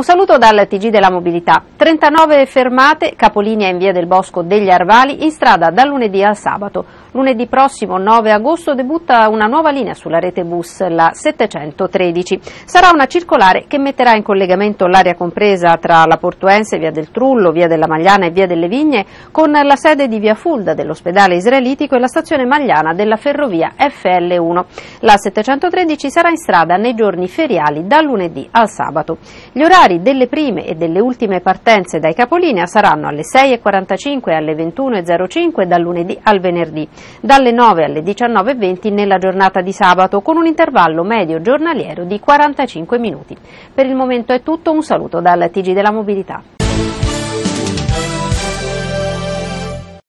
Un saluto dal TG della Mobilità. 39 fermate, capolinea in via del Bosco degli Arvali, in strada dal lunedì al sabato. Lunedì prossimo 9 agosto debutta una nuova linea sulla rete bus, la 713. Sarà una circolare che metterà in collegamento l'area compresa tra la Portuense, via del Trullo, via della Magliana e via delle Vigne con la sede di via Fulda dell'ospedale israelitico e la stazione Magliana della ferrovia FL1. La 713 sarà in strada nei giorni feriali dal lunedì al sabato. Gli orari delle prime e delle ultime partenze dai capolinea saranno alle 6.45 e alle 21.05 dal lunedì al venerdì dalle 9 alle 19.20 nella giornata di sabato con un intervallo medio giornaliero di 45 minuti. Per il momento è tutto, un saluto dal TG della Mobilità.